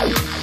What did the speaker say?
Bye.